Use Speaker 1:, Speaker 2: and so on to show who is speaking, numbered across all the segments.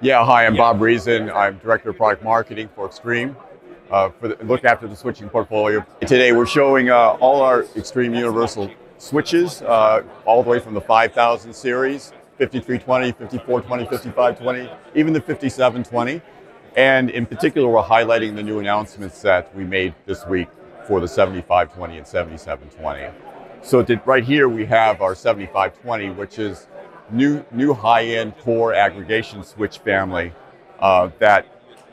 Speaker 1: Yeah, hi, I'm Bob Reason. I'm Director of Product Marketing for Extreme. Uh, for the, look after the switching portfolio. Today we're showing uh, all our Extreme Universal switches, uh, all the way from the 5000 series, 5320, 5420, 5520, even the 5720. And in particular, we're highlighting the new announcements that we made this week for the 7520 and 7720. So right here we have our 7520, which is new, new high-end core aggregation switch family uh, that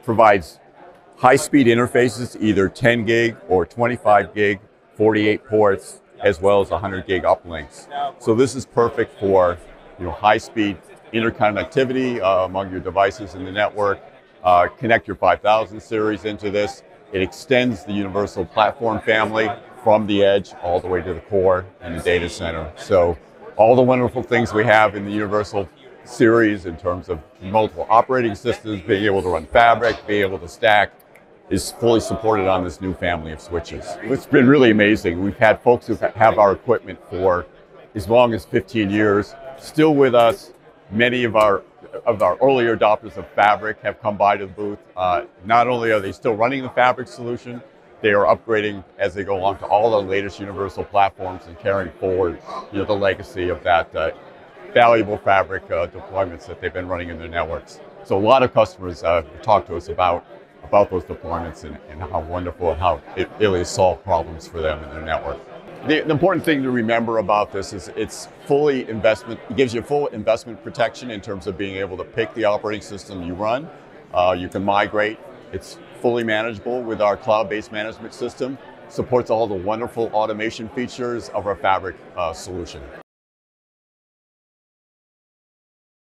Speaker 1: provides high-speed interfaces, either 10 gig or 25 gig, 48 ports, as well as 100 gig uplinks. So this is perfect for you know, high-speed interconnectivity uh, among your devices in the network. Uh, connect your 5000 series into this. It extends the universal platform family from the edge all the way to the core and the data center. So all the wonderful things we have in the Universal series in terms of multiple operating systems, being able to run Fabric, being able to stack, is fully supported on this new family of switches. It's been really amazing. We've had folks who have our equipment for as long as 15 years, still with us. Many of our of our earlier adopters of Fabric have come by to the booth. Uh, not only are they still running the Fabric solution, they are upgrading as they go along to all the latest universal platforms and carrying forward you know, the legacy of that uh, valuable fabric uh, deployments that they've been running in their networks. So a lot of customers uh, talk to us about about those deployments and, and how wonderful and how it really solves problems for them in their network. The, the, important thing to remember about this is it's fully investment, it gives you full investment protection in terms of being able to pick the operating system you run. Uh, you can migrate. It's fully manageable with our cloud-based management system, supports all the wonderful automation features of our Fabric uh, solution.